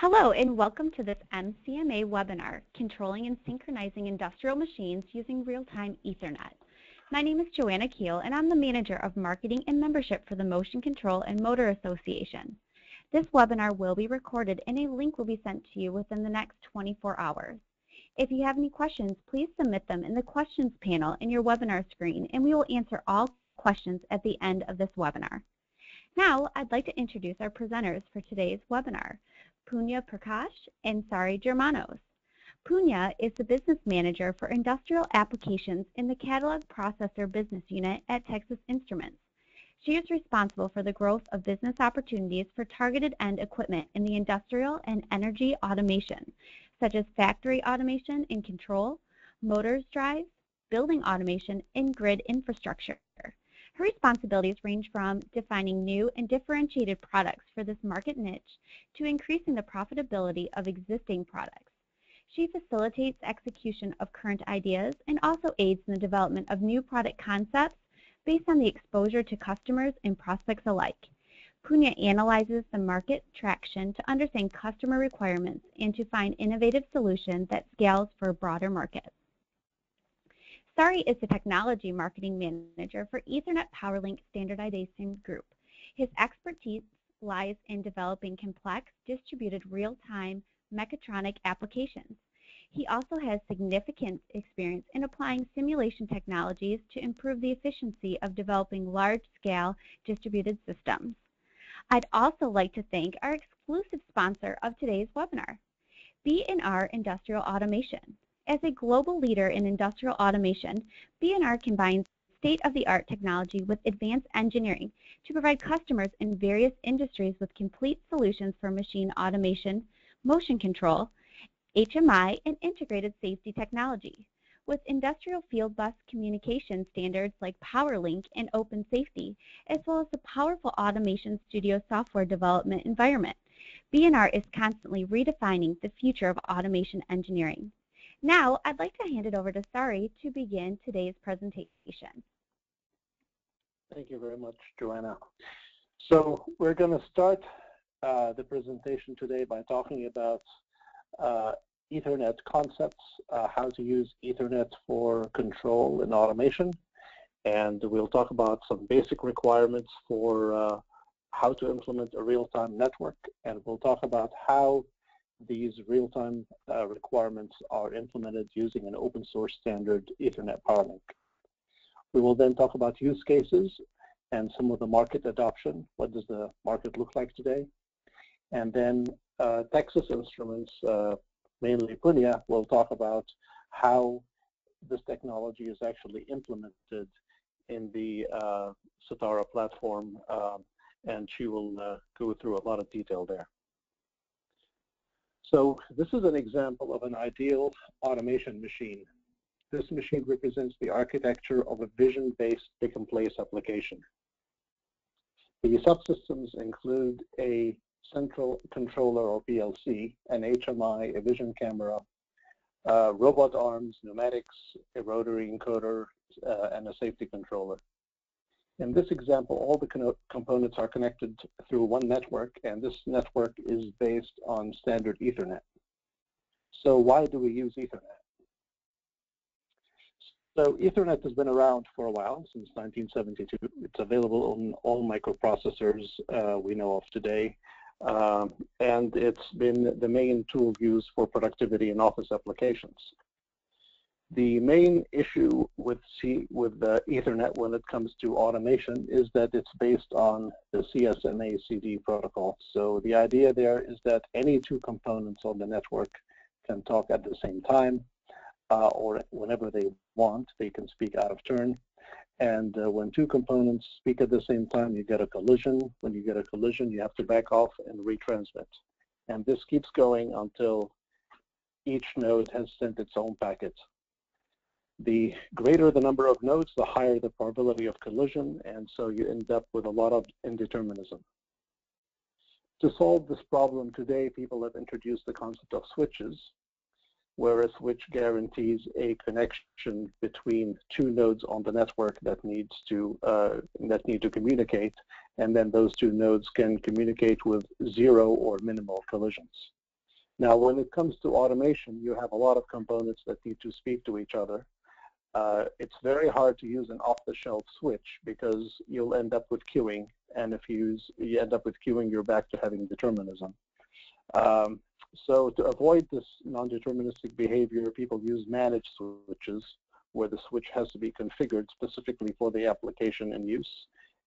Hello and welcome to this MCMA webinar, Controlling and Synchronizing Industrial Machines Using Real-Time Ethernet. My name is Joanna Keel and I'm the Manager of Marketing and Membership for the Motion Control and Motor Association. This webinar will be recorded and a link will be sent to you within the next 24 hours. If you have any questions, please submit them in the questions panel in your webinar screen and we will answer all questions at the end of this webinar. Now, I'd like to introduce our presenters for today's webinar. Punya Prakash and Sari Germanos. Punya is the business manager for industrial applications in the catalog processor business unit at Texas Instruments. She is responsible for the growth of business opportunities for targeted end equipment in the industrial and energy automation, such as factory automation and control, motors drives, building automation, and grid infrastructure. Her responsibilities range from defining new and differentiated products for this market niche to increasing the profitability of existing products. She facilitates execution of current ideas and also aids in the development of new product concepts based on the exposure to customers and prospects alike. Punya analyzes the market traction to understand customer requirements and to find innovative solutions that scales for broader markets. Sari is the Technology Marketing Manager for Ethernet PowerLink Standardization Group. His expertise lies in developing complex, distributed real-time mechatronic applications. He also has significant experience in applying simulation technologies to improve the efficiency of developing large-scale distributed systems. I'd also like to thank our exclusive sponsor of today's webinar, B&R Industrial Automation. As a global leader in industrial automation, B&R combines state-of-the-art technology with advanced engineering to provide customers in various industries with complete solutions for machine automation, motion control, HMI, and integrated safety technology. With industrial field bus communication standards like PowerLink and Open Safety, as well as the powerful Automation Studio software development environment, B&R is constantly redefining the future of automation engineering. Now, I'd like to hand it over to Sari to begin today's presentation. Thank you very much, Joanna. So we're going to start uh, the presentation today by talking about uh, Ethernet concepts, uh, how to use Ethernet for control and automation, and we'll talk about some basic requirements for uh, how to implement a real-time network, and we'll talk about how these real-time uh, requirements are implemented using an open source standard Ethernet PowerLink. We will then talk about use cases and some of the market adoption. What does the market look like today? And then uh, Texas Instruments, uh, mainly Punya, will talk about how this technology is actually implemented in the uh, Sitara platform, um, and she will uh, go through a lot of detail there. So this is an example of an ideal automation machine. This machine represents the architecture of a vision-based pick-and-place application. The subsystems include a central controller or PLC, an HMI, a vision camera, uh, robot arms, pneumatics, a rotary encoder, uh, and a safety controller. In this example, all the components are connected through one network, and this network is based on standard Ethernet. So why do we use Ethernet? So Ethernet has been around for a while, since 1972. It's available on all microprocessors uh, we know of today, um, and it's been the main tool used for productivity in office applications. The main issue with C with the Ethernet when it comes to automation is that it's based on the CSMA CD protocol. So the idea there is that any two components on the network can talk at the same time, uh, or whenever they want, they can speak out of turn. And uh, when two components speak at the same time, you get a collision. When you get a collision, you have to back off and retransmit. And this keeps going until each node has sent its own packet the greater the number of nodes, the higher the probability of collision, and so you end up with a lot of indeterminism. To solve this problem today, people have introduced the concept of switches, where a switch guarantees a connection between two nodes on the network that needs to uh, that need to communicate, and then those two nodes can communicate with zero or minimal collisions. Now, when it comes to automation, you have a lot of components that need to speak to each other. Uh, it's very hard to use an off-the-shelf switch because you'll end up with queuing, and if you, use, you end up with queuing, you're back to having determinism. Um, so to avoid this non-deterministic behavior, people use managed switches, where the switch has to be configured specifically for the application in use.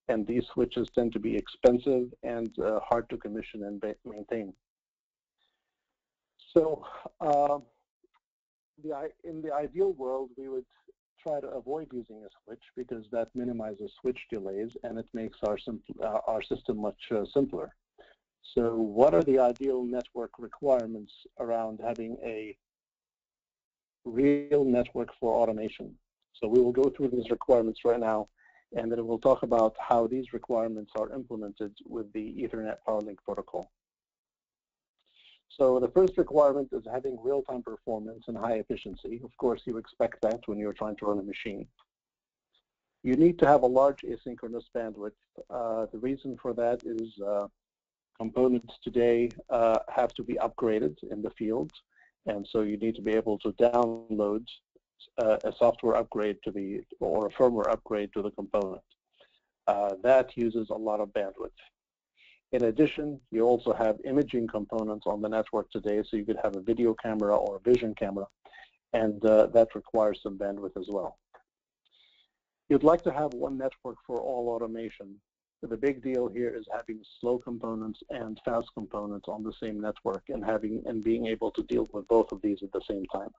And these switches tend to be expensive and uh, hard to commission and maintain. So uh, the, in the ideal world, we would try to avoid using a switch because that minimizes switch delays and it makes our, uh, our system much uh, simpler. So what are the ideal network requirements around having a real network for automation? So we will go through these requirements right now, and then we'll talk about how these requirements are implemented with the Ethernet PowerLink protocol. So the first requirement is having real-time performance and high efficiency. Of course, you expect that when you're trying to run a machine. You need to have a large asynchronous bandwidth. Uh, the reason for that is uh, components today uh, have to be upgraded in the field, and so you need to be able to download uh, a software upgrade to the, or a firmware upgrade to the component. Uh, that uses a lot of bandwidth. In addition, you also have imaging components on the network today, so you could have a video camera or a vision camera, and uh, that requires some bandwidth as well. You'd like to have one network for all automation. The big deal here is having slow components and fast components on the same network and having and being able to deal with both of these at the same time.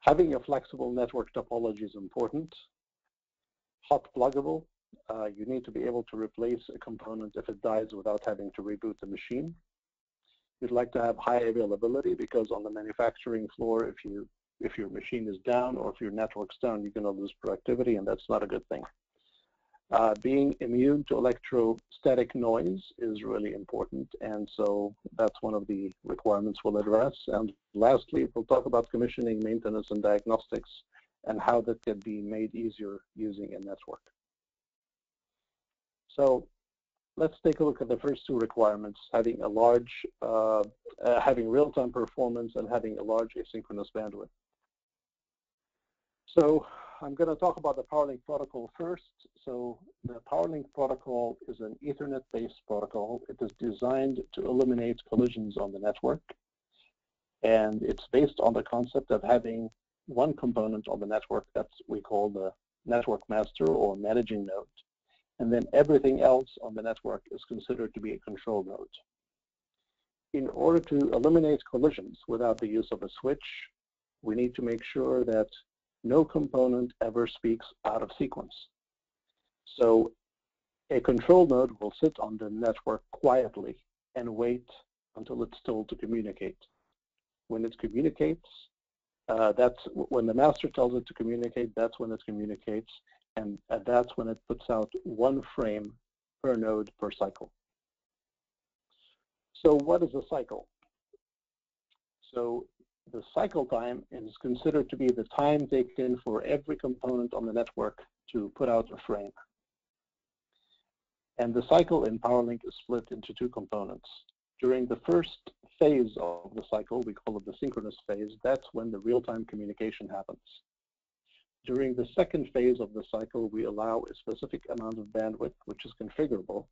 Having a flexible network topology is important. Hot pluggable uh, you need to be able to replace a component if it dies without having to reboot the machine. You'd like to have high availability because on the manufacturing floor, if you if your machine is down or if your network's down, you're going to lose productivity, and that's not a good thing. Uh, being immune to electrostatic noise is really important, and so that's one of the requirements we'll address. And lastly, we'll talk about commissioning, maintenance, and diagnostics, and how that can be made easier using a network. So let's take a look at the first two requirements, having a large, uh, uh, having real-time performance and having a large asynchronous bandwidth. So I'm going to talk about the PowerLink protocol first. So the PowerLink protocol is an Ethernet-based protocol. It is designed to eliminate collisions on the network. And it's based on the concept of having one component on the network that we call the network master or managing node and then everything else on the network is considered to be a control node. In order to eliminate collisions without the use of a switch, we need to make sure that no component ever speaks out of sequence. So a control node will sit on the network quietly and wait until it's told to communicate. When it communicates, uh, that's when the master tells it to communicate, that's when it communicates, and that's when it puts out one frame per node per cycle. So what is a cycle? So the cycle time is considered to be the time taken for every component on the network to put out a frame. And the cycle in PowerLink is split into two components. During the first phase of the cycle, we call it the synchronous phase, that's when the real-time communication happens. During the second phase of the cycle, we allow a specific amount of bandwidth, which is configurable,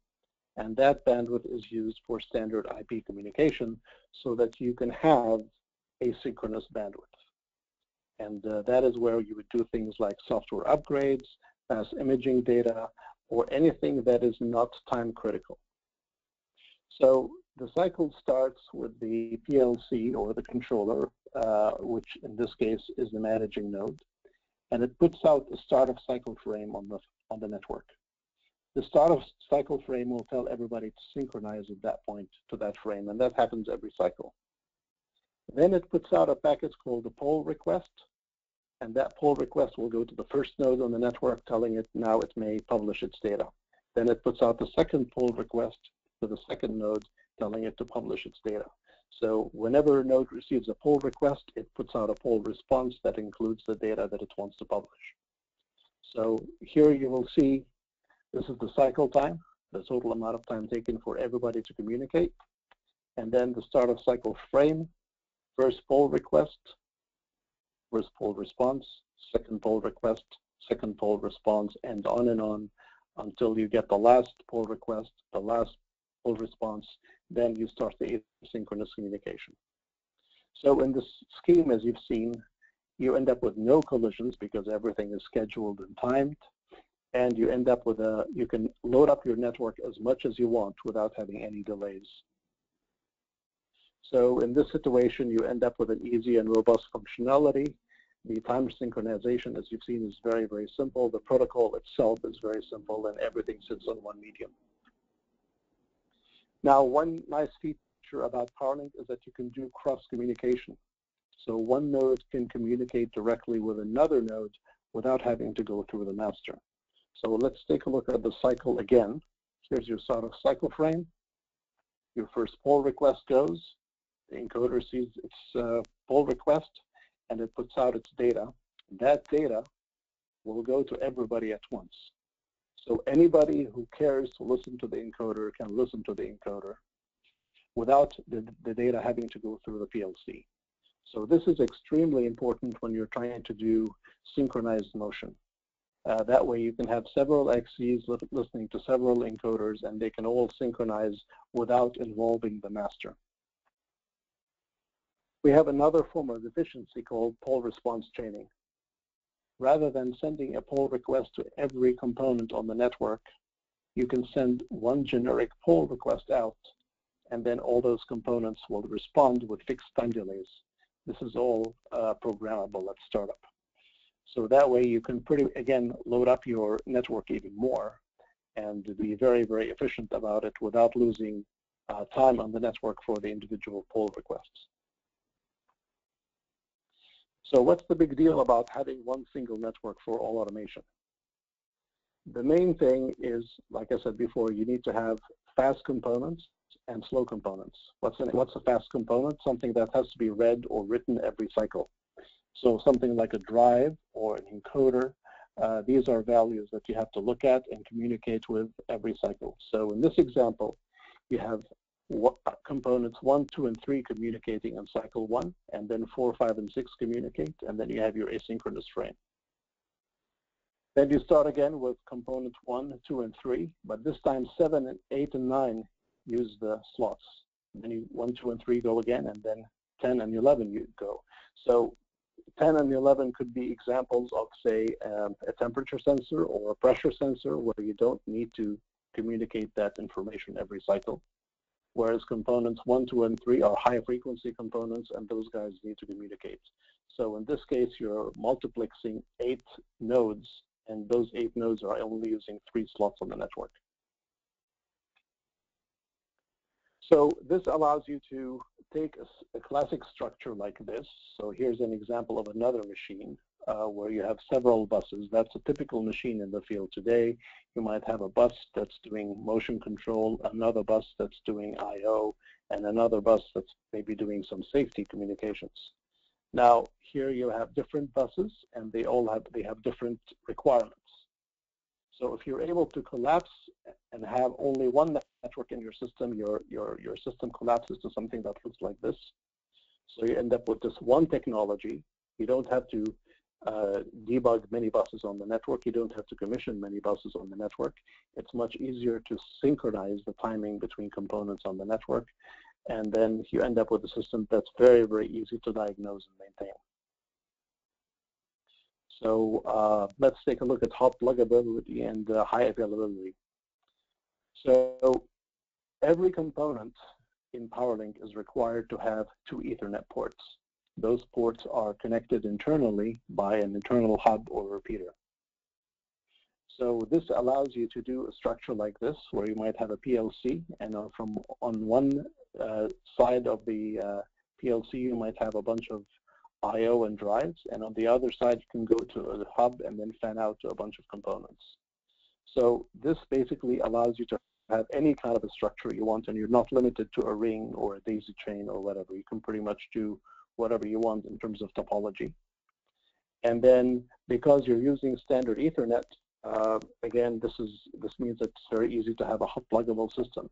and that bandwidth is used for standard IP communication so that you can have asynchronous bandwidth. And uh, that is where you would do things like software upgrades, pass imaging data, or anything that is not time critical. So the cycle starts with the PLC or the controller, uh, which in this case is the managing node and it puts out a start of cycle frame on the, on the network. The start of cycle frame will tell everybody to synchronize at that point to that frame, and that happens every cycle. Then it puts out a packet called a poll request, and that poll request will go to the first node on the network telling it now it may publish its data. Then it puts out the second poll request to the second node telling it to publish its data. So whenever a node receives a poll request, it puts out a poll response that includes the data that it wants to publish. So here you will see this is the cycle time, the total amount of time taken for everybody to communicate. and then the start of cycle frame, first poll request, first poll response, second poll request, second poll response, and on and on until you get the last poll request, the last poll response, then you start the asynchronous communication. So in this scheme, as you've seen, you end up with no collisions because everything is scheduled and timed, and you end up with a, you can load up your network as much as you want without having any delays. So in this situation, you end up with an easy and robust functionality. The time synchronization, as you've seen, is very, very simple. The protocol itself is very simple, and everything sits on one medium. Now, one nice feature about PowerLink is that you can do cross-communication. So one node can communicate directly with another node without having to go through the master. So let's take a look at the cycle again. Here's your sort of cycle frame. Your first pull request goes. The encoder sees its uh, poll request and it puts out its data. That data will go to everybody at once. So anybody who cares to listen to the encoder can listen to the encoder without the, the data having to go through the PLC. So this is extremely important when you're trying to do synchronized motion. Uh, that way you can have several axes listening to several encoders and they can all synchronize without involving the master. We have another form of efficiency called poll response chaining. Rather than sending a poll request to every component on the network, you can send one generic poll request out and then all those components will respond with fixed time delays. This is all uh, programmable at startup. So that way you can pretty, again, load up your network even more and be very, very efficient about it without losing uh, time on the network for the individual poll requests. So what's the big deal about having one single network for all automation? The main thing is, like I said before, you need to have fast components and slow components. What's, an, what's a fast component? Something that has to be read or written every cycle. So something like a drive or an encoder, uh, these are values that you have to look at and communicate with every cycle. So in this example, you have components 1, 2, and 3 communicating on cycle 1, and then 4, 5, and 6 communicate, and then you have your asynchronous frame. Then you start again with components 1, 2, and 3, but this time 7, and 8, and 9 use the slots. Then you, 1, 2, and 3 go again, and then 10 and 11 you go. So 10 and 11 could be examples of, say, um, a temperature sensor or a pressure sensor where you don't need to communicate that information every cycle. Whereas components 1, 2, and 3 are high frequency components and those guys need to communicate. So in this case, you're multiplexing eight nodes and those eight nodes are only using three slots on the network. So this allows you to take a, a, classic structure like this. So here's an example of another machine uh, where you have several buses. That's a typical machine in the field today. You might have a bus that's doing motion control, another bus that's doing I.O., and another bus that's maybe doing some safety communications. Now, here you have different buses, and they all have they have different requirements. So if you're able to collapse and have only one network in your system, your, your, your system collapses to something that looks like this. So you end up with this one technology. You don't have to uh, debug many buses on the network. You don't have to commission many buses on the network. It's much easier to synchronize the timing between components on the network. And then you end up with a system that's very, very easy to diagnose and maintain. So uh, let's take a look at hot pluggability and uh, high availability. So every component in PowerLink is required to have two Ethernet ports. Those ports are connected internally by an internal hub or repeater. So this allows you to do a structure like this, where you might have a PLC, and from on one uh, side of the uh, PLC, you might have a bunch of I.O. and drives, and on the other side you can go to a hub and then fan out to a bunch of components. So this basically allows you to have any kind of a structure you want, and you're not limited to a ring or a daisy chain or whatever. You can pretty much do whatever you want in terms of topology. And then because you're using standard Ethernet, uh, again, this is this means it's very easy to have a hot pluggable system.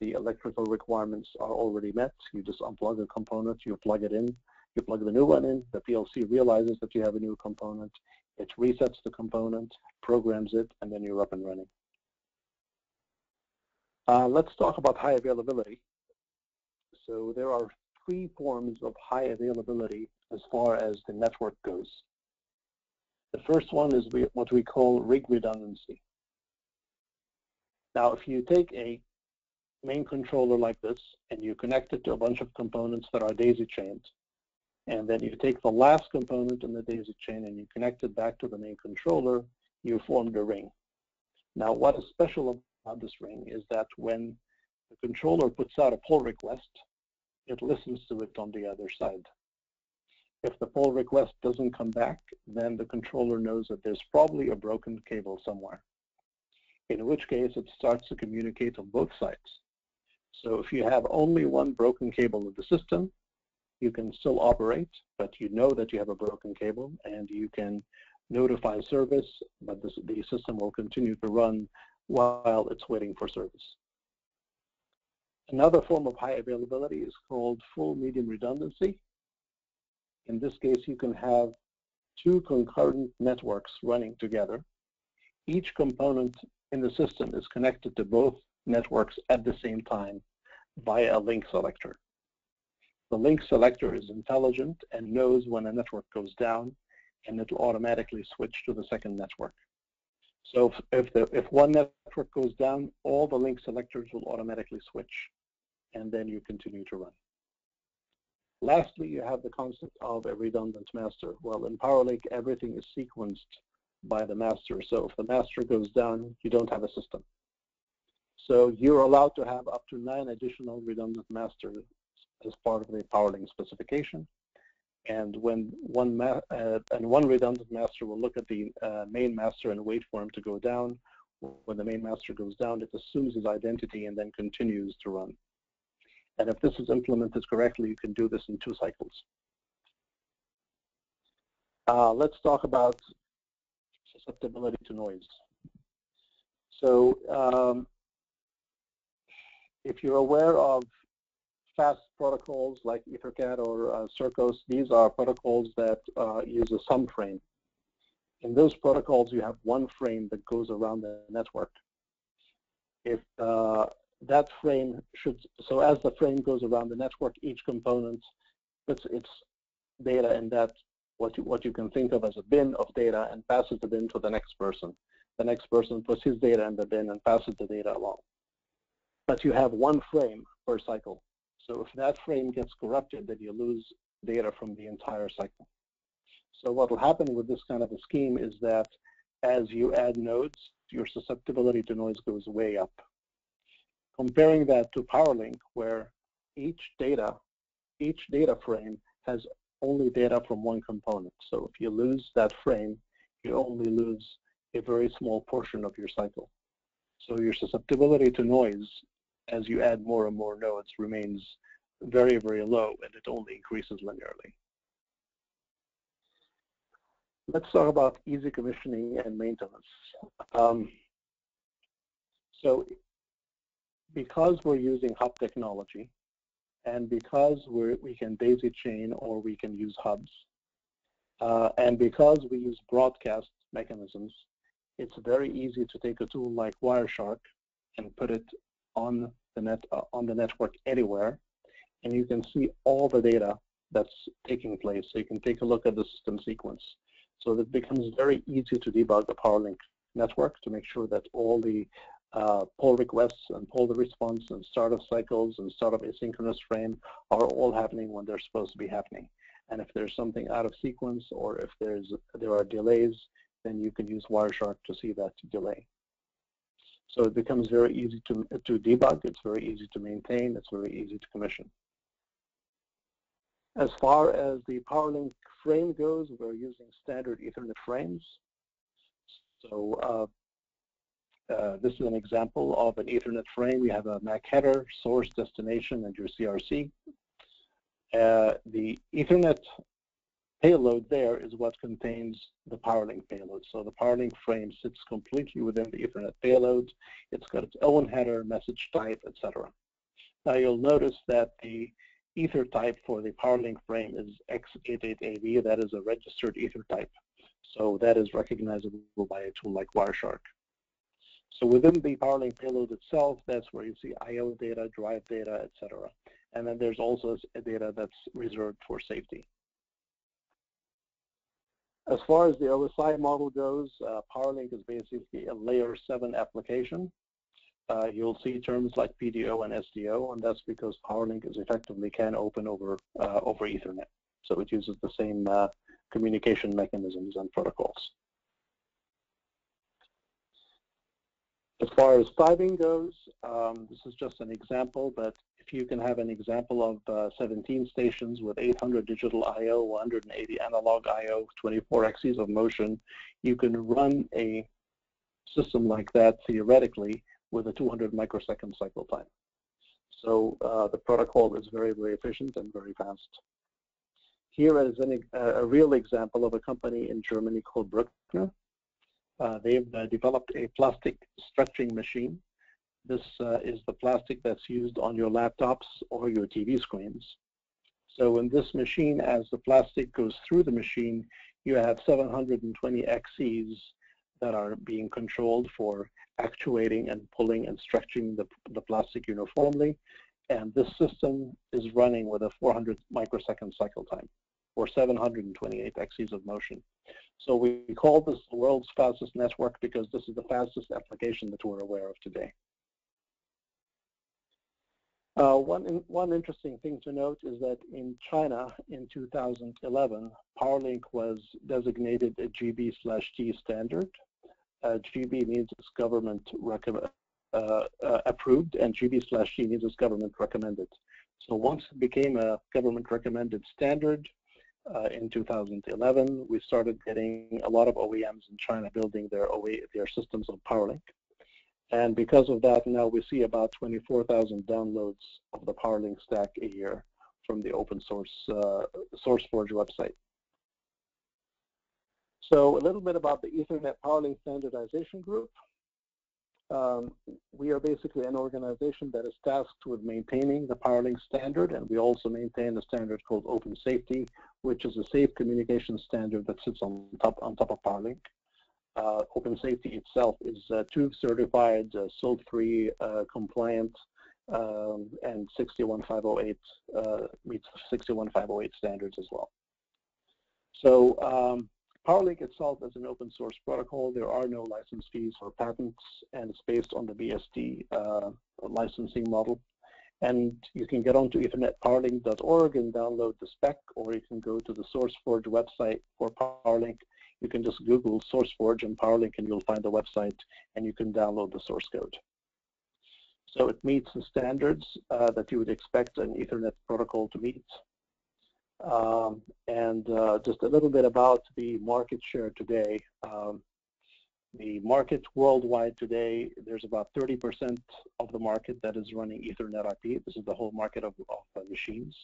the electrical requirements are already met. You just unplug a component, you plug it in, you plug the new one in, the PLC realizes that you have a new component, it resets the component, programs it, and then you're up and running. Uh, let's talk about high availability. So there are three forms of high availability as far as the network goes. The first one is what we call ring redundancy. Now, if you take a main controller like this and you connect it to a bunch of components that are daisy chained, and then you take the last component in the daisy chain and you connect it back to the main controller, you formed a ring. Now, what is special about this ring is that when the controller puts out a poll request, it listens to it on the other side. If the poll request doesn't come back, then the controller knows that there's probably a broken cable somewhere in which case it starts to communicate on both sides. So if you have only one broken cable in the system, you can still operate, but you know that you have a broken cable and you can notify service, but this, the system will continue to run while it's waiting for service. Another form of high availability is called full medium redundancy. In this case, you can have two concurrent networks running together. Each component in the system is connected to both networks at the same time via a link selector. The link selector is intelligent and knows when a network goes down and it will automatically switch to the second network. So if, the, if one network goes down, all the link selectors will automatically switch and then you continue to run. Lastly, you have the concept of a redundant master. Well, in PowerLink, everything is sequenced by the master. So if the master goes down, you don't have a system. So you're allowed to have up to nine additional redundant masters as part of the PowerLink specification. And when one uh, and one redundant master will look at the uh, main master and wait for him to go down. When the main master goes down, it assumes his identity and then continues to run. And if this is implemented correctly, you can do this in two cycles. Uh, let's talk about susceptibility to noise. So um, if you're aware of fast protocols like EtherCAT or uh, SERCOS, these are protocols that uh, use a sum frame. In those protocols, you have one frame that goes around the network. If uh, that frame should, so as the frame goes around the network, each component puts its data in that what you, what you can think of as a bin of data and passes the bin to the next person. The next person puts his data in the bin and passes the data along. But you have one frame per cycle. So if that frame gets corrupted, then you lose data from the entire cycle. So what will happen with this kind of a scheme is that as you add nodes, your susceptibility to noise goes way up. Comparing that to PowerLink, where each data, each data frame has only data from one component. So if you lose that frame, you only lose a very small portion of your cycle. So your susceptibility to noise as you add more and more nodes remains very, very low, and it only increases linearly. Let's talk about easy commissioning and maintenance. Um, so because we're using hub technology, and because we can daisy chain or we can use hubs, uh, and because we use broadcast mechanisms, it's very easy to take a tool like Wireshark and put it on the net uh, on the network anywhere, and you can see all the data that's taking place. So you can take a look at the system sequence. So it becomes very easy to debug the PowerLink network to make sure that all the uh, poll requests and pull the response and startup cycles and startup asynchronous frame are all happening when they're supposed to be happening. And if there's something out of sequence or if there's there are delays, then you can use Wireshark to see that delay. So it becomes very easy to, to debug, it's very easy to maintain, it's very easy to commission. As far as the PowerLink frame goes, we're using standard Ethernet frames. So uh, uh, this is an example of an Ethernet frame. We have a MAC header, source, destination, and your CRC. Uh, the Ethernet payload there is what contains the PowerLink payload. So the PowerLink frame sits completely within the Ethernet payload. It's got its own header, message type, etc. Now you'll notice that the ether type for the PowerLink frame is X88AB. That is a registered ether type. So that is recognizable by a tool like Wireshark. So within the PowerLink payload itself, that's where you see I.O. data, drive data, etc. And then there's also data that's reserved for safety. As far as the OSI model goes, uh, PowerLink is basically a layer 7 application. Uh, you'll see terms like PDO and SDO, and that's because PowerLink is effectively CANopen over uh, over Ethernet. So it uses the same uh, communication mechanisms and protocols. As far as timing goes, um, this is just an example, but if you can have an example of uh, 17 stations with 800 digital I.O., 180 analog I.O., 24 axes of motion, you can run a system like that theoretically with a 200 microsecond cycle time. So uh, the protocol is very, very efficient and very fast. Here is an, uh, a real example of a company in Germany called Brückner. Uh, they've uh, developed a plastic stretching machine. This uh, is the plastic that's used on your laptops or your TV screens. So in this machine, as the plastic goes through the machine, you have 720 axes that are being controlled for actuating and pulling and stretching the, the plastic uniformly. And this system is running with a 400 microsecond cycle time or 728 axes of motion. So we call this the world's fastest network because this is the fastest application that we're aware of today. Uh, one, in, one interesting thing to note is that in China in 2011, PowerLink was designated a GB slash G standard. Uh, GB means it's government uh, uh, approved and GB slash G means it's government recommended. So once it became a government recommended standard, uh, in 2011, we started getting a lot of OEMs in China building their OE, their systems on PowerLink. And because of that, now we see about 24,000 downloads of the PowerLink stack a year from the open source uh, SourceForge website. So a little bit about the Ethernet PowerLink Standardization Group. Um, we are basically an organization that is tasked with maintaining the PowerLink standard, and we also maintain a standard called Open Safety, which is a safe communication standard that sits on top on top of PowerLink. Uh, Open Safety itself is uh, certified, uh, SIL3 uh, compliant, um, and 61508 uh, meets 61508 standards as well. So um, PowerLink itself is an open source protocol. There are no license fees or patents, and it's based on the BSD uh, licensing model. And you can get onto ethernetpowerlink.org and download the spec, or you can go to the SourceForge website for PowerLink. You can just Google SourceForge and PowerLink, and you'll find the website, and you can download the source code. So it meets the standards uh, that you would expect an Ethernet protocol to meet. Um, and uh, just a little bit about the market share today. Um, the market worldwide today, there's about 30% of the market that is running Ethernet IP. This is the whole market of, of machines.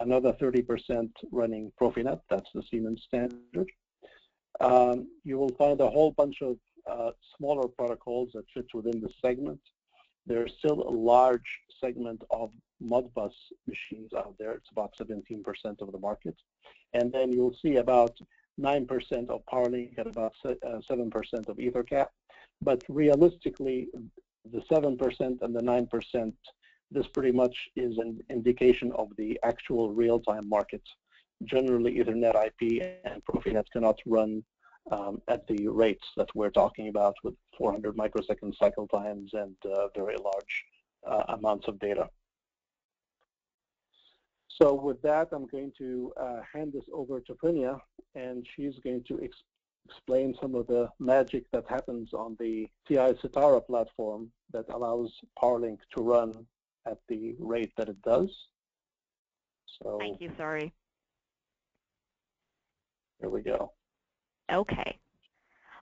Another 30% running Profinet, that's the Siemens standard. Um, you will find a whole bunch of uh, smaller protocols that fit within the segment. There's still a large segment of Modbus machines out there. It's about 17% of the market. And then you'll see about 9% of PowerLink and about 7% uh, of EtherCAT. But realistically, the 7% and the 9%, this pretty much is an indication of the actual real-time market. Generally, Ethernet IP and Profinet cannot run um, at the rates that we're talking about with 400 microsecond cycle times and uh, very large uh, amounts of data. So with that, I'm going to uh, hand this over to Punya, and she's going to ex explain some of the magic that happens on the TI Sitara platform that allows PowerLink to run at the rate that it does. So Thank you, Sari. Here we go. Okay.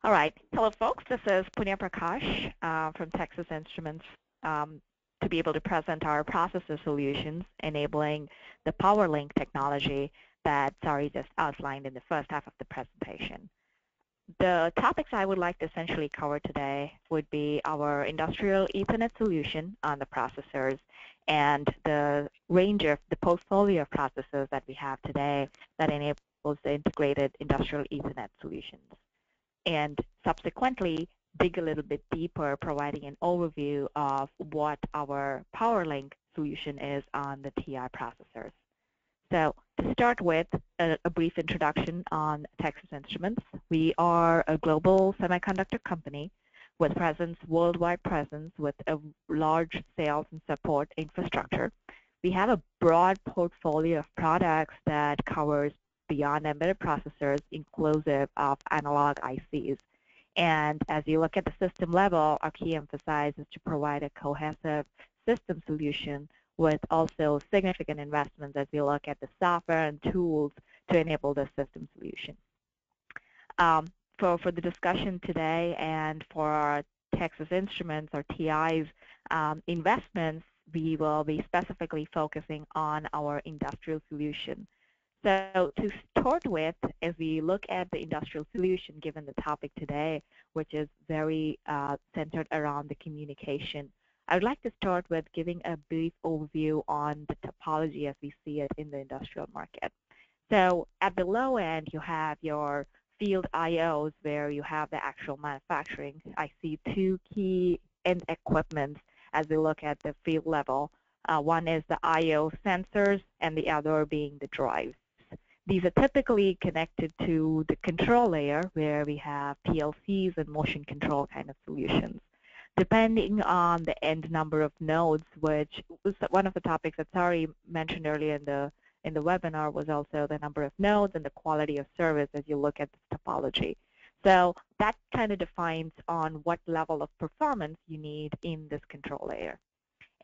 All right. Hello, folks. This is Punya Prakash uh, from Texas Instruments. Um, to be able to present our processor solutions enabling the PowerLink technology that Sari just outlined in the first half of the presentation. the topics I would like to essentially cover today would be our industrial Ethernet solution on the processors and the range of the portfolio of processors that we have today that enables the integrated industrial Ethernet solutions. And subsequently, dig a little bit deeper, providing an overview of what our PowerLink solution is on the TI processors. So to start with, a, a, brief introduction on Texas Instruments. We are a global semiconductor company with presence, worldwide presence, with a large sales and support infrastructure. We have a broad portfolio of products that covers beyond embedded processors, inclusive of analog ICs. And as you look at the system level, our key emphasis is to provide a cohesive system solution with also significant investments as we look at the software and tools to enable the system solution. Um, for, for the discussion today and for our Texas Instruments or TI's um, investments, we will be specifically focusing on our industrial solution. So to start with, as we look at the industrial solution, given the topic today, which is very uh, centered around the communication, I would like to start with giving a brief overview on the topology as we see it in the industrial market. So at the low end, you have your field IOs where you have the actual manufacturing. I see two key end equipment as we look at the field level. Uh, one is the IO sensors and the other being the drives. These are typically connected to the control layer where we have PLCs and motion control kind of solutions. Depending on the end number of nodes, which was one of the topics that Sari mentioned earlier in the in the webinar was also the number of nodes and the quality of service as you look at the topology. So that kind of defines on what level of performance you need in this control layer.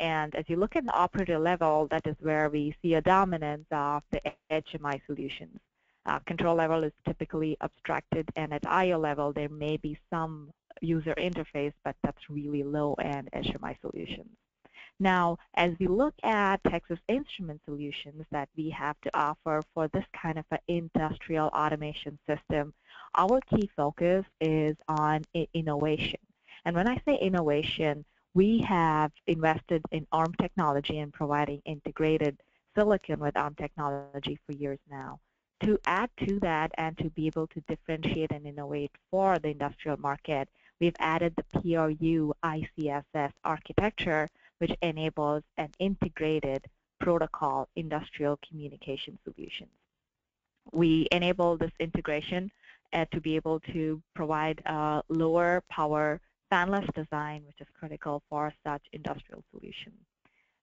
And as you look at the operator level, that is where we see a dominance of the HMI solutions. Uh, control level is typically abstracted, and at IO level, there may be some user interface, but that's really low-end HMI solutions. Now, as we look at Texas Instrument solutions that we have to offer for this kind of an industrial automation system, our key focus is on innovation. And when I say innovation, we have invested in ARM technology and providing integrated silicon with ARM technology for years now. To add to that and to be able to differentiate and innovate for the industrial market, we've added the PRU ICSS architecture which enables an integrated protocol industrial communication solutions. We enable this integration uh, to be able to provide a lower power fanless design, which is critical for such industrial solutions.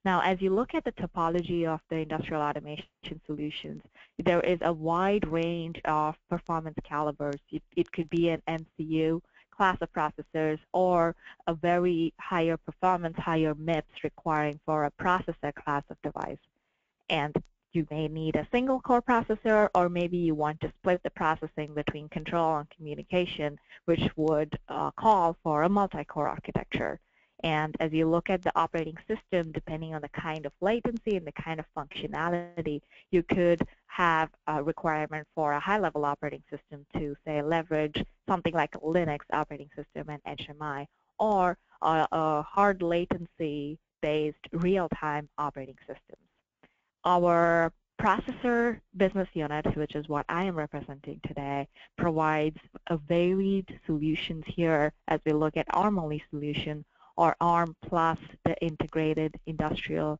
Now, as you look at the topology of the industrial automation solutions, there is a wide range of performance calibers. It, it could be an MCU, class of processors or a very higher performance, higher MIPS requiring for a processor class of device. And you may need a single core processor or maybe you want to split the processing between control and communication which would uh, call for a multi-core architecture. And as you look at the operating system, depending on the kind of latency and the kind of functionality, you could have a requirement for a high-level operating system to, say, leverage something like a Linux operating system and HMI, or a, a hard latency-based real-time operating systems. Our processor business unit, which is what I am representing today, provides a varied solutions here as we look at ARM-only solution or ARM plus the integrated industrial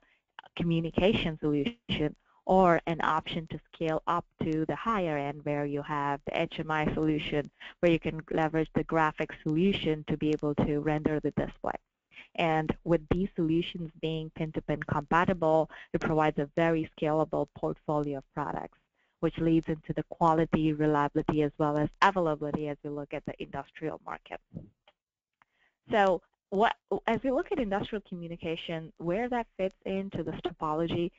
communication solution or an option to scale up to the higher end where you have the HMI solution where you can leverage the graphic solution to be able to render the display. And with these solutions being pin-to-pin -pin compatible, it provides a very scalable portfolio of products, which leads into the quality, reliability, as well as availability as we look at the industrial market. So what, as we look at industrial communication, where that fits into this topology,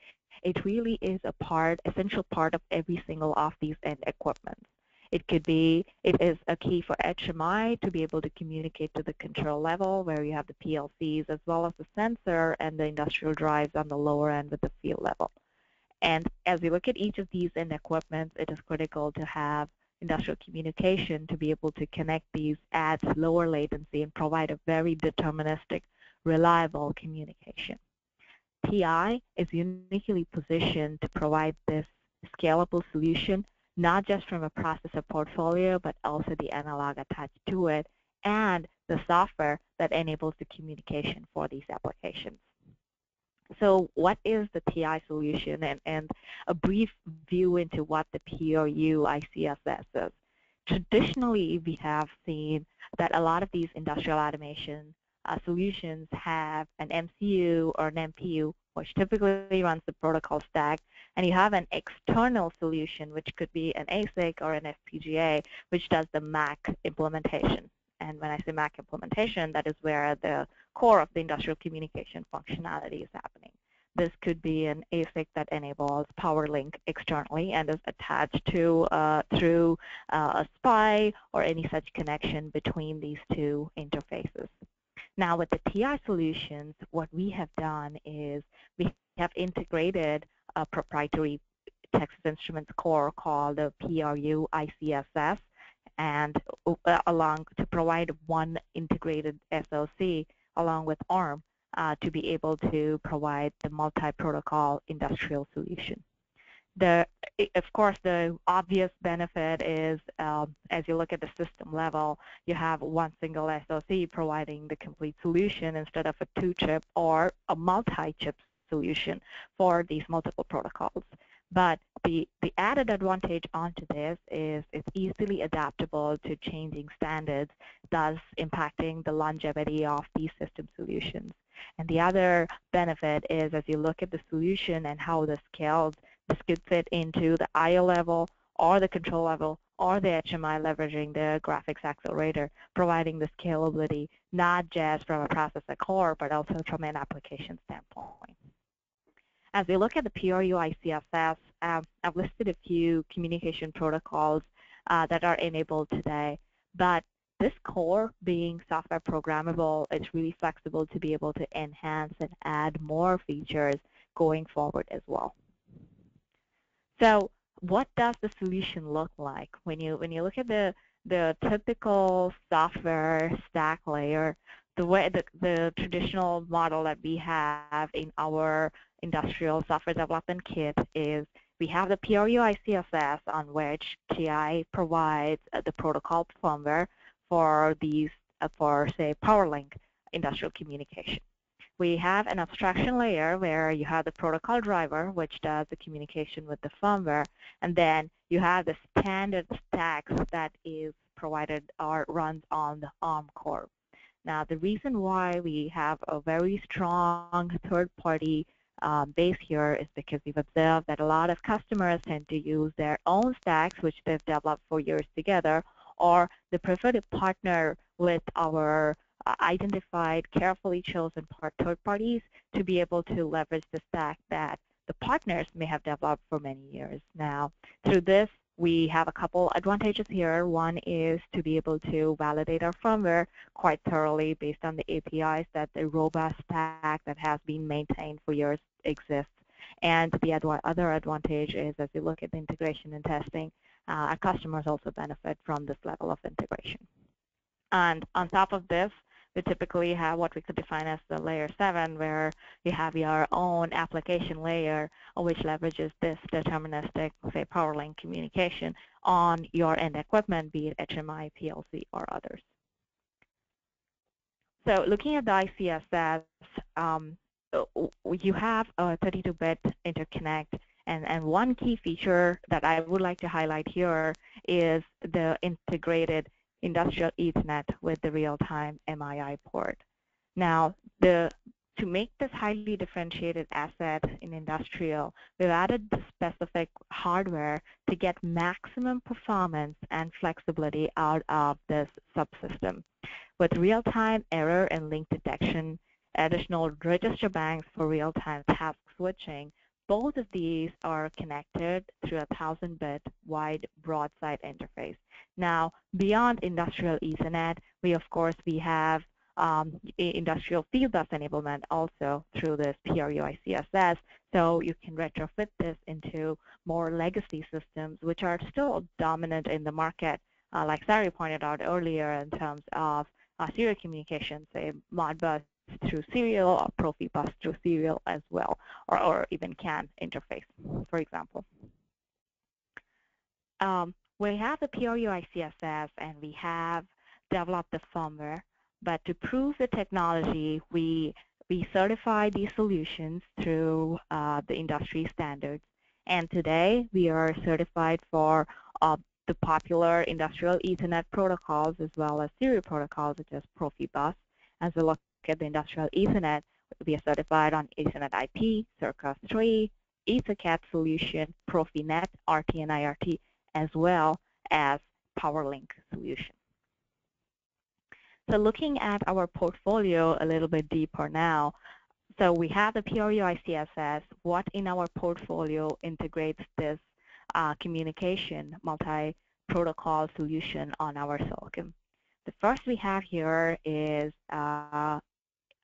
it really is a part, essential part of every single of these end equipment. It could be, it is a key for HMI to be able to communicate to the control level where you have the PLCs as well as the sensor and the industrial drives on the lower end with the field level. And as we look at each of these end equipment, it is critical to have industrial communication to be able to connect these at lower latency and provide a very deterministic, reliable communication. TI is uniquely positioned to provide this scalable solution, not just from a process processor portfolio, but also the analog attached to it and the software that enables the communication for these applications. So what is the TI solution and, and a brief view into what the PRU ICSS is. Traditionally, we have seen that a lot of these industrial automation uh, solutions have an MCU or an MPU, which typically runs the protocol stack, and you have an external solution, which could be an ASIC or an FPGA, which does the MAC implementation. And when I say MAC implementation, that is where the core of the industrial communication functionality is happening. This could be an ASIC that enables PowerLink externally and is attached to uh, through uh, a SPI or any such connection between these two interfaces. Now with the TI solutions, what we have done is we have integrated a proprietary Texas Instruments core called the PRU ICSS and uh, along to provide one integrated SoC along with ARM uh, to be able to provide the multi-protocol industrial solution. The, of course, the obvious benefit is um, as you look at the system level, you have one single SoC providing the complete solution instead of a two-chip or a multi-chip solution for these multiple protocols. But the, the added advantage onto this is it's easily adaptable to changing standards, thus impacting the longevity of these system solutions. And the other benefit is as you look at the solution and how this scales, this could fit into the I.O. level or the control level or the HMI leveraging the graphics accelerator, providing the scalability not just from a processor core, but also from an application standpoint. As we look at the PRU ICSS, um, I've listed a few communication protocols uh, that are enabled today, but this core being software programmable, it's really flexible to be able to enhance and add more features going forward as well. So what does the solution look like? When you, when you look at the, the typical software stack layer, the way the, the traditional model that we have in our industrial software development kit is we have the PRU ICSS on which TI provides uh, the protocol firmware for these, uh, for say, PowerLink industrial communication. We have an abstraction layer where you have the protocol driver, which does the communication with the firmware, and then you have the standard stacks that is provided or runs on the ARM core. Now, the reason why we have a very strong third-party um, base here is because we've observed that a lot of customers tend to use their own stacks, which they've developed for years together, or they prefer to partner with our identified, carefully chosen third parties to be able to leverage the stack that the partners may have developed for many years now. Through this, we have a couple advantages here. One is to be able to validate our firmware quite thoroughly based on the APIs that the robust stack that has been maintained for years exists. And the other advantage is as you look at the integration and testing, uh, our customers also benefit from this level of integration. And on top of this, typically have what we could define as the layer 7, where you have your own application layer, which leverages this deterministic, say, power PowerLink communication on your end equipment, be it HMI, PLC, or others. So looking at the ICSS, um, you have a 32-bit interconnect, and, and one key feature that I would like to highlight here is the integrated industrial Ethernet with the real-time MII port. Now, the, to make this highly differentiated asset in industrial, we've added the specific hardware to get maximum performance and flexibility out of this subsystem. With real-time error and link detection, additional register banks for real-time task switching, both of these are connected through a 1000-bit wide broadside interface. Now, beyond industrial Ethernet, we of course we have um, industrial field bus enablement also through this PRU-ICSS. So you can retrofit this into more legacy systems, which are still dominant in the market, uh, like Sari pointed out earlier in terms of uh, serial communication, say Modbus through serial or Profibus through serial as well, or, or even CAN interface, for example. Um, we have the PRU-ICSS and we have developed the firmware but to prove the technology, we, we certify these solutions through uh, the industry standards. And today, we are certified for uh, the popular industrial Ethernet protocols as well as serial protocols such as Profibus. As well look at the industrial Ethernet, we are certified on Ethernet IP, SERCOS 3, EtherCAT solution, Profinet, RT and IRT, as well as PowerLink solution. So looking at our portfolio a little bit deeper now, so we have the PRU-ICSS. What in our portfolio integrates this uh, communication multi-protocol solution on our silicon? The first we have here is uh,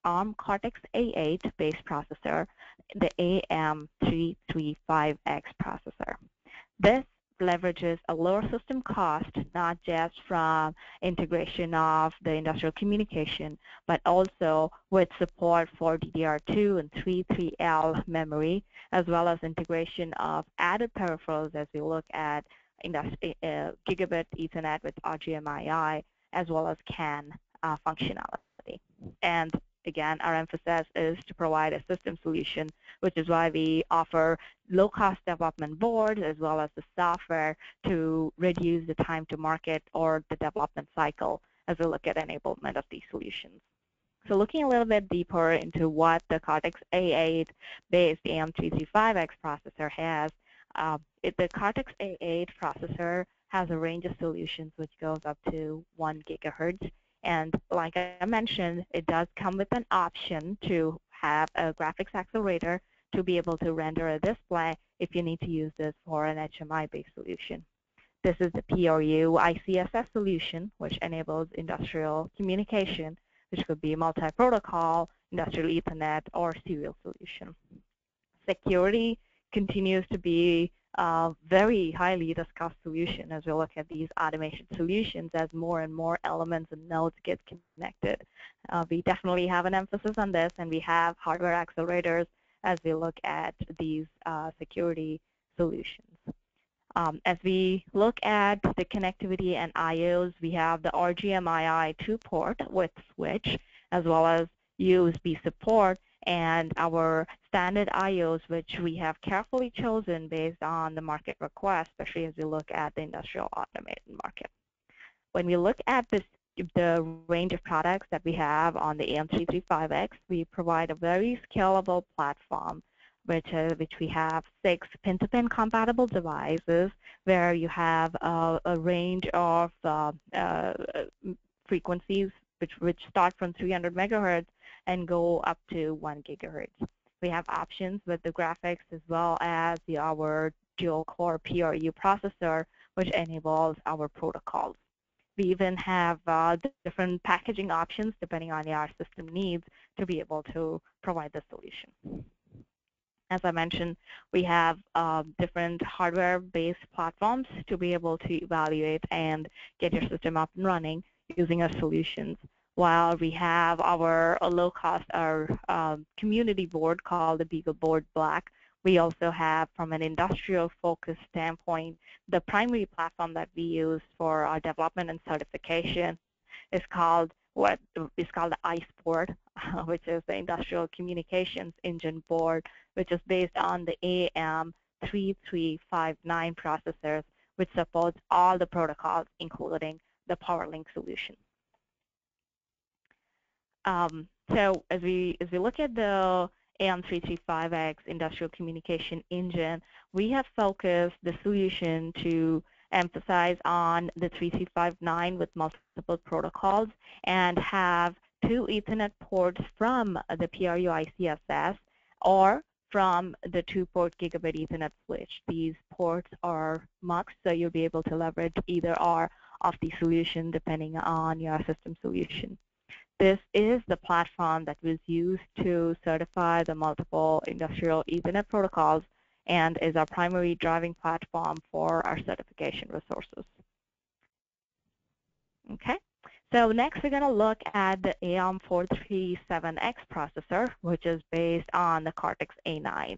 ARM Cortex-A8 based processor, the AM335X processor. This leverages a lower system cost, not just from integration of the industrial communication, but also with support for DDR2 and 3, 3L memory, as well as integration of added peripherals as we look at uh, gigabit Ethernet with RGMII, as well as CAN uh, functionality. And again, our emphasis is to provide a system solution, which is why we offer low-cost development boards as well as the software to reduce the time to market or the development cycle as we look at enablement of these solutions. So looking a little bit deeper into what the Cortex-A8 based AM335X processor has, uh, it, the Cortex-A8 processor has a range of solutions which goes up to 1 gigahertz and like I mentioned, it does come with an option to have a graphics accelerator to be able to render a display if you need to use this for an HMI-based solution. This is the PRU ICSS solution, which enables industrial communication, which could be multi-protocol, industrial Ethernet, or serial solution. Security continues to be uh, very highly discussed solution as we look at these automation solutions as more and more elements and nodes get connected. Uh, we definitely have an emphasis on this, and we have hardware accelerators as we look at these uh, security solutions. Um, as we look at the connectivity and IOs, we have the RGMII 2 port with switch, as well as USB support, and our standard IOs, which we have carefully chosen based on the market request, especially as we look at the industrial automated market. When we look at this, the range of products that we have on the AM335X, we provide a very scalable platform which, uh, which we have six pin-to-pin -pin compatible devices where you have a range of uh, uh frequencies which, which start from 300 megahertz and go up to 1 gigahertz. We have options with the graphics as well as the, our dual-core PRU processor, which enables our protocols. We even have uh, different packaging options depending on your system needs to be able to provide the solution. As I mentioned, we have uh, different hardware-based platforms to be able to evaluate and get your system up and running using our solutions while we have our low-cost, our um, community board called the BeagleBoard Black, we also have, from an industrial focus standpoint, the primary platform that we use for our development and certification is called what is called the ICE board, which is the Industrial Communications Engine Board, which is based on the AM3359 processors, which supports all the protocols, including the PowerLink solution. Um, so as we as we look at the AM335X industrial communication engine, we have focused the solution to emphasize on the 3359 with multiple protocols and have two Ethernet ports from the PRU ICSS or from the two-port gigabit Ethernet switch. These ports are MUX, so you'll be able to leverage either or of the solution depending on your system solution. This is the platform that was used to certify the multiple industrial Ethernet protocols and is our primary driving platform for our certification resources. Okay, so next we're going to look at the AM437X processor, which is based on the Cortex-A9.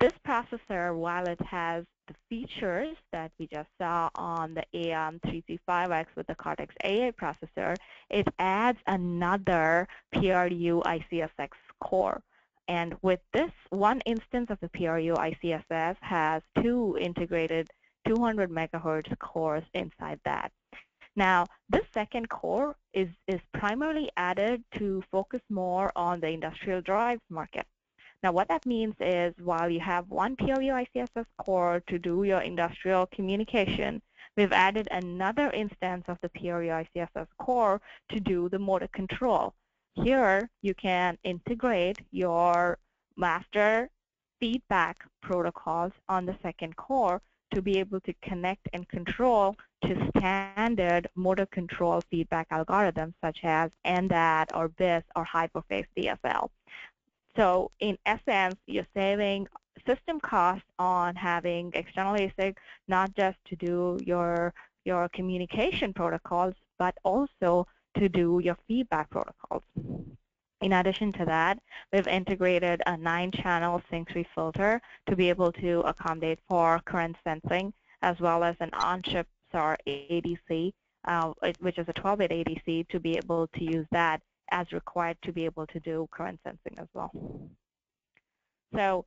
This processor, while it has the features that we just saw on the AM335X with the Cortex-A8 processor, it adds another PRU ICSS core. And with this, one instance of the PRU ICSS has two integrated 200 megahertz cores inside that. Now, this second core is, is primarily added to focus more on the industrial drives market. Now what that means is while you have one PRU ICSS core to do your industrial communication, we've added another instance of the PRU ICSS core to do the motor control. Here you can integrate your master feedback protocols on the second core to be able to connect and control to standard motor control feedback algorithms such as EnDat or BiSS or Hiperface DSL. So in essence, you're saving system costs on having external ASIC not just to do your your communication protocols, but also to do your feedback protocols. In addition to that, we've integrated a nine-channel sinc-3 filter to be able to accommodate for current sensing, as well as an on-chip SAR ADC, uh, which is a 12-bit ADC, to be able to use that as required to be able to do current sensing as well. So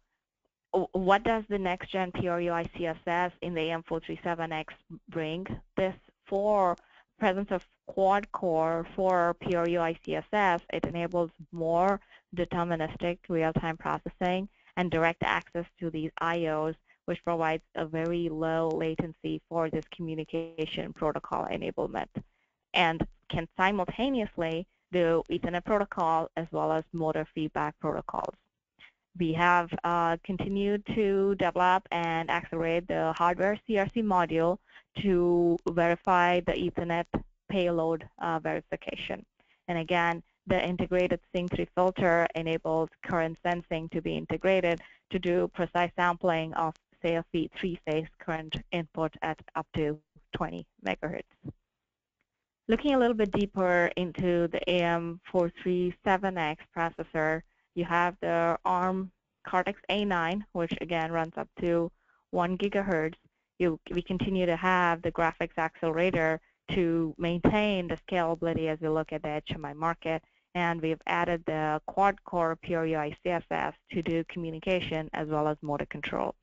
what does the next-gen PRU ICSS in the AM437X bring? This for presence of quad-core for PRU ICSS, it enables more deterministic real-time processing and direct access to these IOs, which provides a very low latency for this communication protocol enablement and can simultaneously the Ethernet protocol as well as motor feedback protocols. We have uh, continued to develop and accelerate the hardware CRC module to verify the Ethernet payload uh, verification. And again, the integrated sinc-3 filter enables current sensing to be integrated to do precise sampling of, say, a three-phase current input at up to 20 megahertz. Looking a little bit deeper into the AM437X processor, you have the ARM Cortex-A9, which again runs up to 1 gigahertz. You, we continue to have the graphics accelerator to maintain the scalability as we look at the HMI market. And we've added the quad-core PRU ICSS to do communication as well as motor control.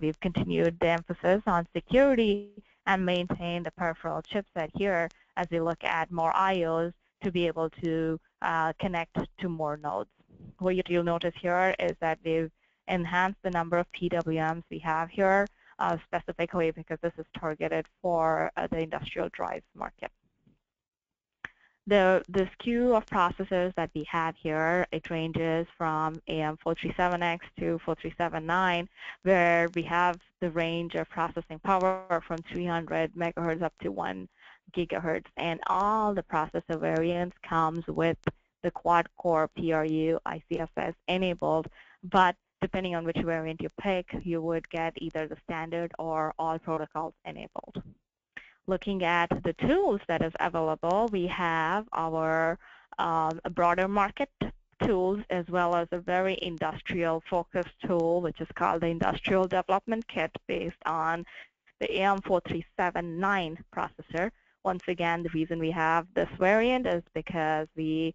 We've continued the emphasis on security and maintain the peripheral chipset here as we look at more IOs to be able to uh, connect to more nodes. What you'll notice here is that we've enhanced the number of PWMs we have here uh, specifically because this is targeted for uh, the industrial drives market. The, SKU of processors that we have here, it ranges from AM437X to 4379, where we have the range of processing power from 300 megahertz up to 1 gigahertz. And all the processor variants comes with the quad-core PRU ICSS enabled, but depending on which variant you pick, you would get either the standard or all protocols enabled. Looking at the tools that is available, we have our um, broader market tools as well as a very industrial focused tool which is called the Industrial Development Kit based on the AM4379 processor once again, the reason we have this variant is because we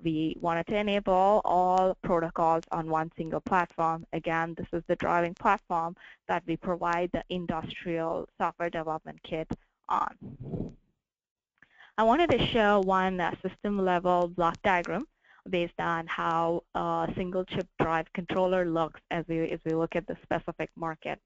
we wanted to enable all protocols on one single platform. Again, this is the driving platform that we provide the industrial software development kit on. I wanted to show one uh, system level block diagram based on how a single chip drive controller looks as we, as we look at the specific market.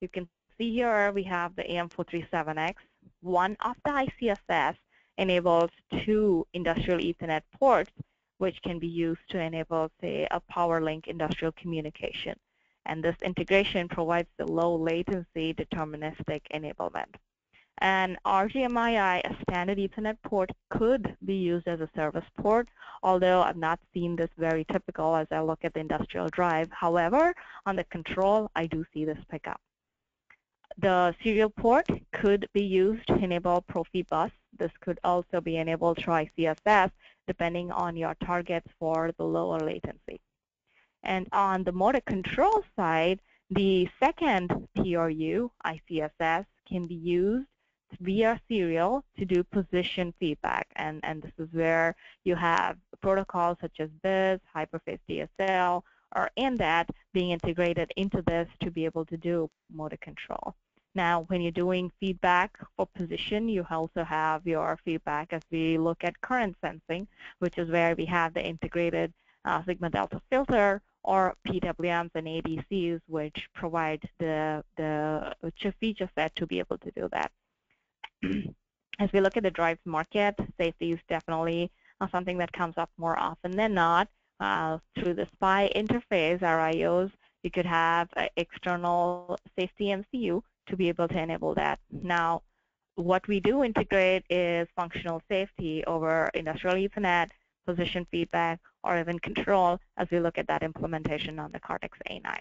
You can see here we have the AM437X one of the ICSS enables two industrial Ethernet ports, which can be used to enable, say, a PowerLink industrial communication. And this integration provides the low latency deterministic enablement. And RGMII, a standard Ethernet port, could be used as a service port, although I've not seen this very typical as I look at the industrial drive. However, on the control, I do see this pickup. The serial port could be used to enable Profibus. This could also be enabled through ICSS, depending on your targets for the lower latency. And on the motor control side, the second PRU, ICSS, can be used via serial to do position feedback. And, and this is where you have protocols such as BiSS, Hiperface DSL, or EnDat being integrated into this to be able to do motor control. Now, when you're doing feedback for position, you also have your feedback as we look at current sensing, which is where we have the integrated uh, sigma delta filter or PWMs and ADCs, which provide the, the feature set to be able to do that. As we look at the drives market, safety is definitely uh, something that comes up more often than not. Uh, through the SPI interface, RIOs, you could have an external safety MCU to be able to enable that. Now, what we do integrate is functional safety over industrial Ethernet, position feedback, or even control as we look at that implementation on the Cortex-A9.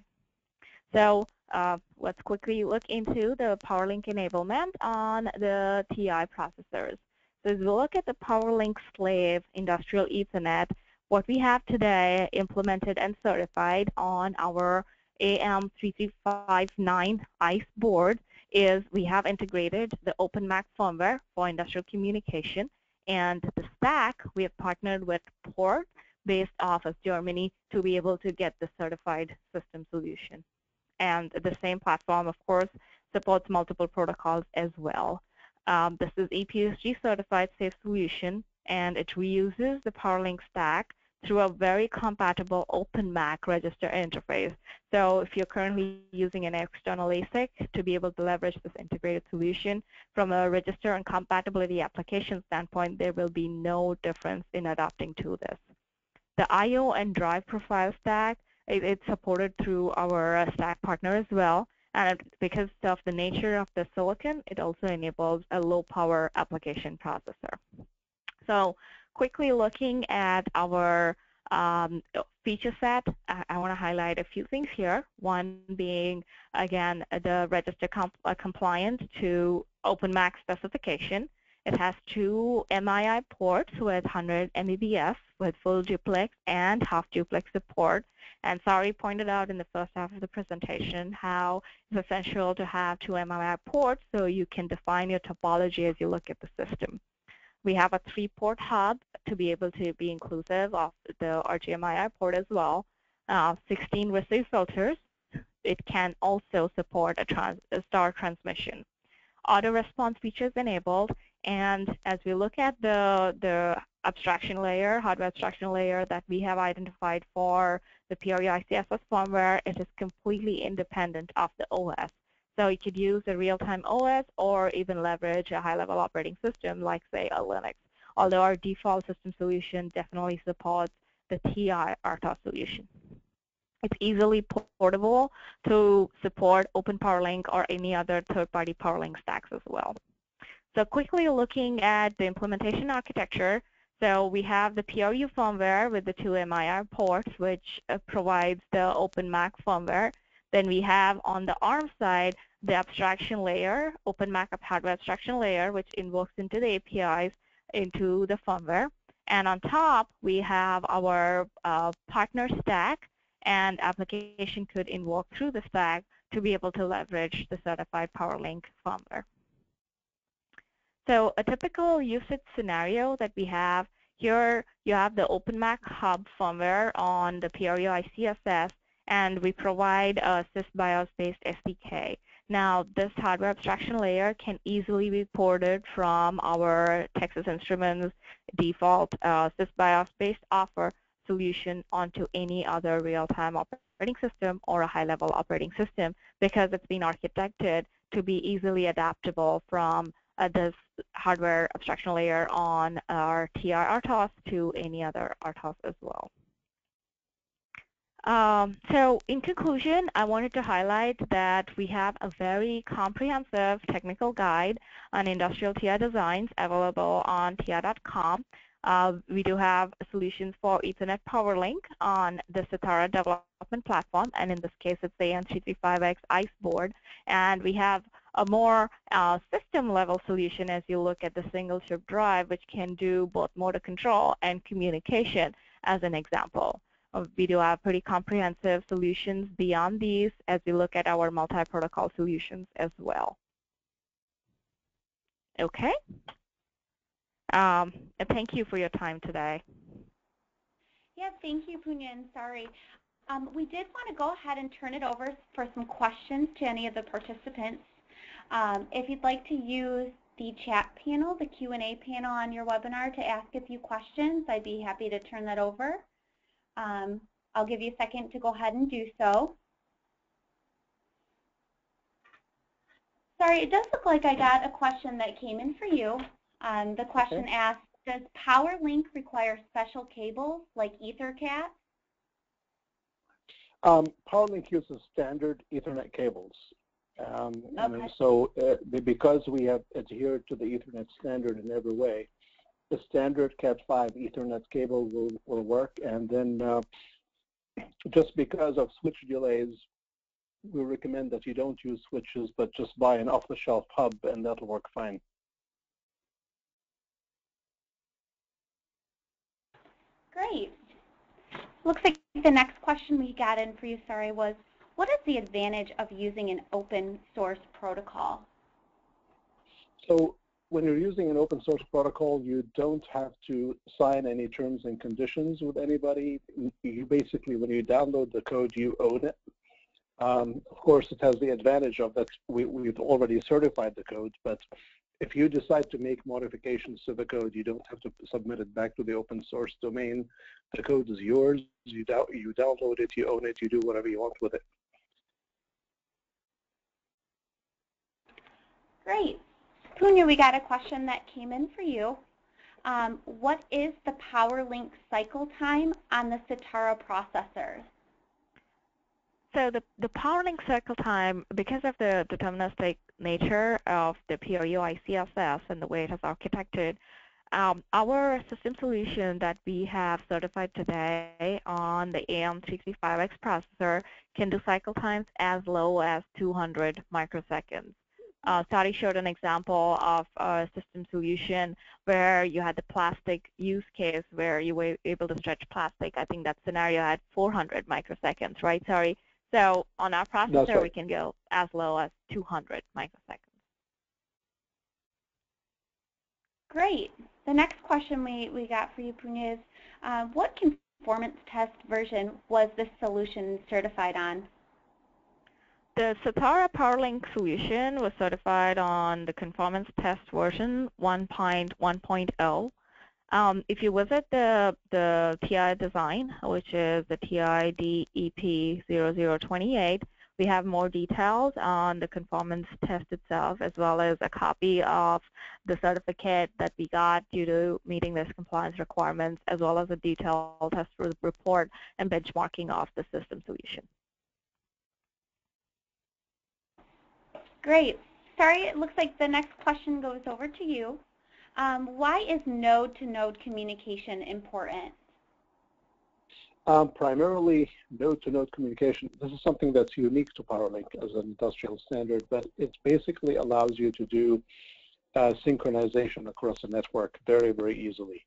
So uh, let's quickly look into the PowerLink enablement on the TI processors. So as we look at the PowerLink slave industrial Ethernet, what we have today implemented and certified on our AM3359 ICE board is we have integrated the OpenMAC firmware for industrial communication and the stack we have partnered with Port based off of Germany to be able to get the certified system solution and the same platform, of course, supports multiple protocols as well. Um, this is EPSG certified safe solution, and it reuses the PowerLink stack through a very compatible OpenMAC register interface. So if you're currently using an external ASIC to be able to leverage this integrated solution, from a register and compatibility application standpoint, there will be no difference in adopting to this. The I.O. and drive profile stack it, it's supported through our uh, stack partner as well. And because of the nature of the silicon, it also enables a low power application processor. So quickly looking at our um, feature set, I, I want to highlight a few things here. One being, again, the register comp uh, compliant to OpenMAC specification. It has two MII ports with 100 Mbps with full duplex and half duplex support. And Sari pointed out in the first half of the presentation how it's essential to have two MII ports so you can define your topology as you look at the system. We have a three-port hub to be able to be inclusive of the RGMII port as well. Uh, 16 receive filters. It can also support a, trans a star transmission. Auto response features enabled, and as we look at the, the abstraction layer, hardware abstraction layer that we have identified for the PRU ICSS firmware, it is completely independent of the OS. So you could use a real-time OS or even leverage a high-level operating system like, say, a Linux. Although our default system solution definitely supports the TI RTOS solution. It's easily portable to support Open PowerLink or any other third-party PowerLink stacks as well. So quickly looking at the implementation architecture, so we have the PRU firmware with the two MII ports, which uh, provides the OpenMAC firmware. Then we have on the ARM side the abstraction layer, OpenMAC hardware abstraction layer, which invokes into the APIs into the firmware. And on top, we have our uh, partner stack, and application could invoke through the stack to be able to leverage the certified PowerLink firmware. So a typical usage scenario that we have here, you have the OpenMAC Hub firmware on the PRU ICSS, and we provide a SysBIOS-based SDK. Now, this hardware abstraction layer can easily be ported from our Texas Instruments default uh, SysBIOS-based offer solution onto any other real-time operating system or a high-level operating system because it's been architected to be easily adaptable from uh, this hardware abstraction layer on our TI RTOS to any other RTOS as well. Um, so in conclusion, I wanted to highlight that we have a very comprehensive technical guide on industrial TI designs available on TI.com. Uh, we do have solutions for Ethernet PowerLink on the Sitara development platform, and in this case, it's the AM335X ICE board. And we have a more uh, system-level solution as you look at the single-chip drive, which can do both motor control and communication, as an example we do have pretty comprehensive solutions beyond these as we look at our multi-protocol solutions as well. Okay. Um, thank you for your time today. Yeah, thank you, Punyan. Sorry. Um, we did want to go ahead and turn it over for some questions to any of the participants. Um, if you'd like to use the chat panel, the Q&A panel on your webinar to ask a few questions, I'd be happy to turn that over. Um, I'll give you a second to go ahead and do so. Sari, it does look like I got a question that came in for you. Um, the question okay. asked, does PowerLink require special cables like EtherCAT? Um, PowerLink uses standard Ethernet cables. Um, okay. so uh, because we have adhered to the Ethernet standard in every way, the standard Cat5 Ethernet cable will, will work. And then uh, just because of switch delays, we recommend that you don't use switches, but just buy an off-the-shelf hub, and that'll work fine. Great. Looks like the next question we got in for you, Sari, was what is the advantage of using an open source protocol? So when you're using an open source protocol, you don't have to sign any terms and conditions with anybody. You basically, when you download the code, you own it. Um, of course, it has the advantage of that we, we've already certified the code, but if you decide to make modifications to the code, you don't have to submit it back to the open source domain. The code is yours. You, you download it, you own it, you do whatever you want with it. Great. Punya, we got a question that came in for you. Um, what is the PowerLink cycle time on the Sitara processors? So the, the PowerLink cycle time, because of the deterministic nature of the PRU ICSS and the way it is architected, um, our system solution that we have certified today on the AM335X processor can do cycle times as low as 200 microseconds. Uh, Sari showed an example of a system solution where you had the plastic use case where you were able to stretch plastic. I think that scenario had 400 microseconds, right, Sari? So on our processor, right. we can go as low as 200 microseconds. Great. The next question we, we got for you, Punya, is uh, what conformance test version was this solution certified on? The Sitara PowerLink solution was certified on the conformance test version 1.1.0. Um, if you visit the, the TI design, which is the TI DEP 0028, we have more details on the conformance test itself, as well as a copy of the certificate that we got due to meeting this compliance requirements, as well as a detailed test report and benchmarking of the system solution. Great. Sari, it looks like the next question goes over to you. Um, why is node-to-node -node communication important? Um, primarily node-to-node -node communication. This is something that's unique to PowerLink as an industrial standard, but it basically allows you to do uh, synchronization across a network very, very easily.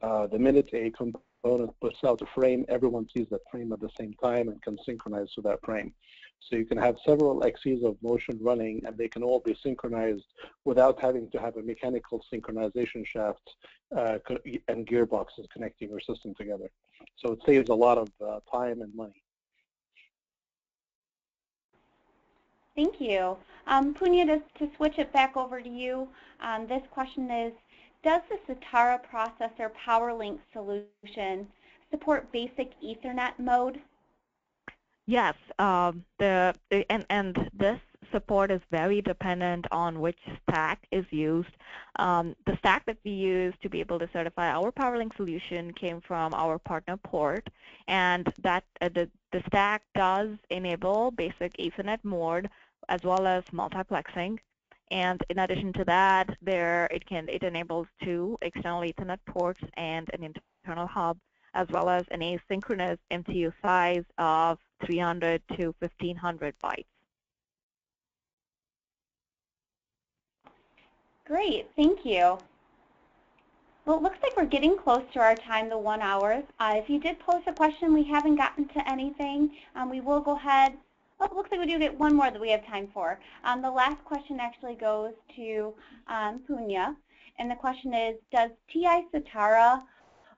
Uh, the minute a component puts out a frame, everyone sees that frame at the same time and can synchronize to that frame. So you can have several axes of motion running and they can all be synchronized without having to have a mechanical synchronization shaft uh, and gearboxes connecting your system together. So it saves a lot of uh, time and money. Thank you. Um, Punya, to, to switch it back over to you, um, this question is, does the Sitara processor PowerLink solution support basic Ethernet mode? Yes, um, the, and, and this support is very dependent on which stack is used. Um, the stack that we use to be able to certify our PowerLink solution came from our partner port, and that uh, the, The stack does enable basic Ethernet mode as well as multiplexing. And in addition to that, there it can it enables two external Ethernet ports and an internal hub, as well as an asynchronous MTU size of 300 to 1500 bytes. Great, thank you. Well, it looks like we're getting close to our time, the one hour. Uh, if you did post a question, we haven't gotten to anything, um, we will go ahead. Oh, it looks like we do get one more that we have time for. Um, the last question actually goes to um, Punya, and the question is, does TI Sitara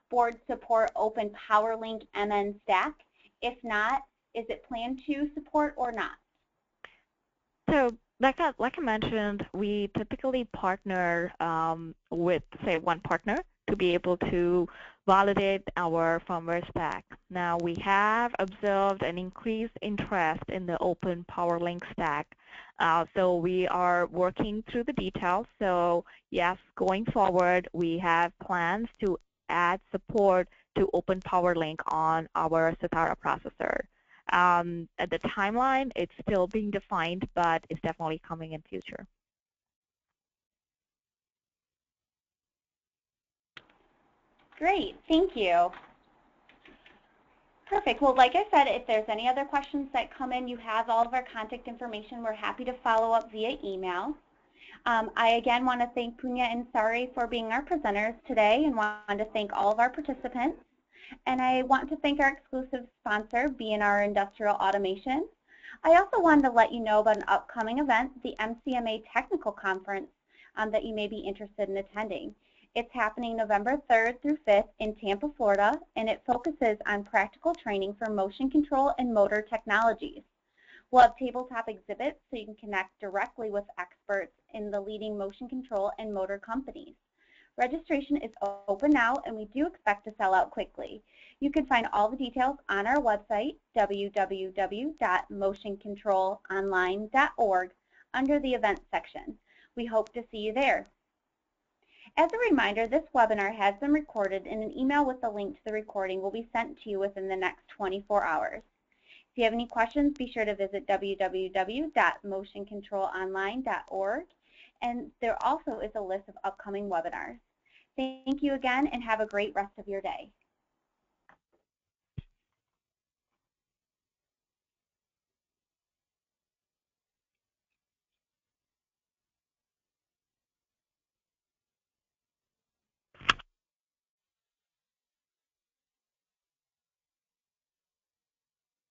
board support Open PowerLink MN stack? If not, is it planned to support or not? So like I, like I mentioned, we typically partner um, with, say, one partner to be able to validate our firmware stack. Now, we have observed an increased interest in the open PowerLink stack. Uh, so we are working through the details. So yes, going forward, we have plans to add support to Open PowerLink on our Sitara processor. Um, at the timeline, it's still being defined, but it's definitely coming in future. Great, thank you. Perfect. Well, like I said, if there's any other questions that come in, you have all of our contact information. We're happy to follow up via email. Um, I again want to thank Punya and Sari for being our presenters today and want to thank all of our participants. And I want to thank our exclusive sponsor, B&R Industrial Automation. I also wanted to let you know about an upcoming event, the MCMA Technical Conference, um, that you may be interested in attending. It's happening November 3rd through 5th in Tampa, Florida, and it focuses on practical training for motion control and motor technologies. We'll have tabletop exhibits so you can connect directly with experts in the leading motion control and motor companies. Registration is open now and we do expect to sell out quickly. You can find all the details on our website, www.motioncontrolonline.org, under the events section. We hope to see you there. As a reminder, this webinar has been recorded and an email with the link to the recording will be sent to you within the next 24 hours. If you have any questions, be sure to visit www.motioncontrolonline.org. And there also is a list of upcoming webinars. Thank you again and have a great rest of your day.